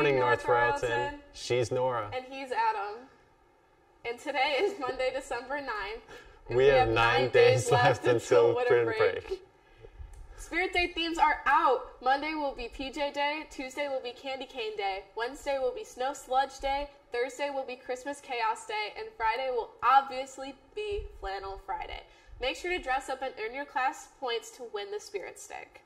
morning, North Royalton. She's Nora. And he's Adam. And today is Monday, December 9th. and We have nine days left until winter spring break. Spirit Day themes are out. Monday will be PJ Day, Tuesday will be Candy Cane Day, Wednesday will be Snow Sludge Day, Thursday will be Christmas Chaos Day, and Friday will obviously be Flannel Friday. Make sure to dress up and earn your class points to win the Spirit Stick.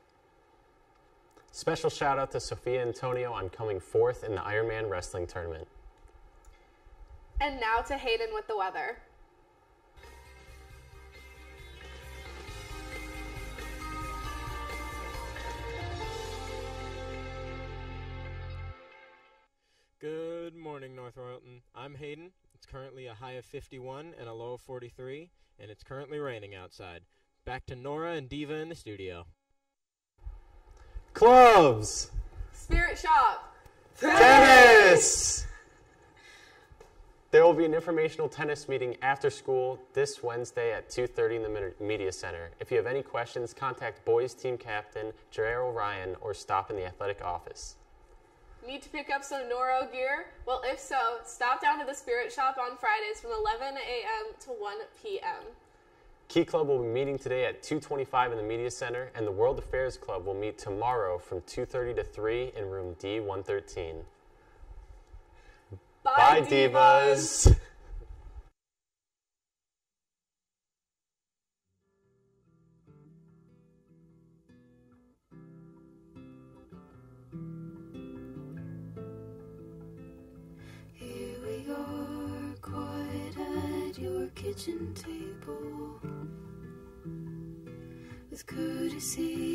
Special shout out to Sophia Antonio on coming fourth in the Ironman wrestling tournament. And now to Hayden with the weather. Good morning, North Royalton. I'm Hayden. It's currently a high of 51 and a low of 43, and it's currently raining outside. Back to Nora and Diva in the studio. Clubs! Spirit Shop. Tennis! There will be an informational tennis meeting after school this Wednesday at 2.30 in the Media Center. If you have any questions, contact boys team captain Jarrell Ryan or stop in the athletic office. Need to pick up some Noro gear? Well, if so, stop down to the Spirit Shop on Fridays from 11 a.m. to 1 p.m. Key Club will be meeting today at 225 in the Media Center, and the World Affairs Club will meet tomorrow from 2.30 to 3 in room D113. Bye, divas! Here we are, quiet at your kitchen table, with courtesy